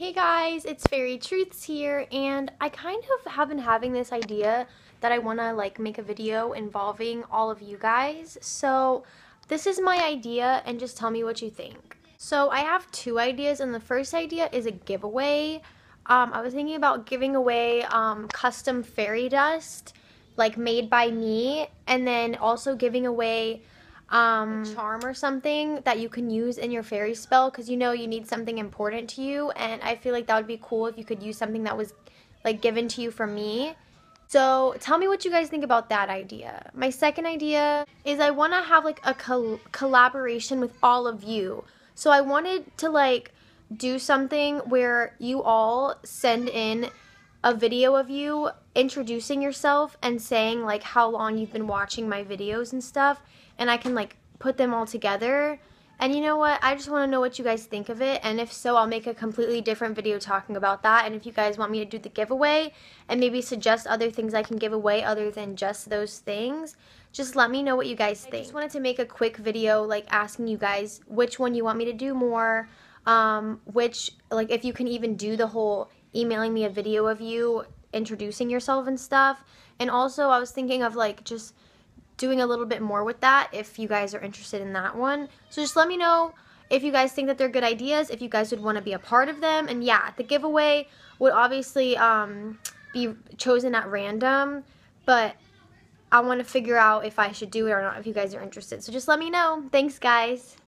Hey guys, it's Fairy Truths here, and I kind of have been having this idea that I want to like make a video involving all of you guys. So this is my idea, and just tell me what you think. So I have two ideas, and the first idea is a giveaway. Um, I was thinking about giving away um, custom fairy dust, like made by me, and then also giving away um, charm or something that you can use in your fairy spell because you know you need something important to you and I feel like that would be cool if you could use something that was like given to you from me. So tell me what you guys think about that idea. My second idea is I want to have like a col collaboration with all of you. So I wanted to like do something where you all send in a video of you introducing yourself and saying like how long you've been watching my videos and stuff and I can like put them all together. And you know what? I just want to know what you guys think of it. And if so, I'll make a completely different video talking about that. And if you guys want me to do the giveaway and maybe suggest other things I can give away other than just those things, just let me know what you guys think. I just wanted to make a quick video like asking you guys which one you want me to do more, um, which, like if you can even do the whole emailing me a video of you introducing yourself and stuff. And also I was thinking of like just doing a little bit more with that if you guys are interested in that one. So just let me know if you guys think that they're good ideas, if you guys would want to be a part of them. And yeah, the giveaway would obviously um, be chosen at random, but I want to figure out if I should do it or not if you guys are interested. So just let me know. Thanks, guys.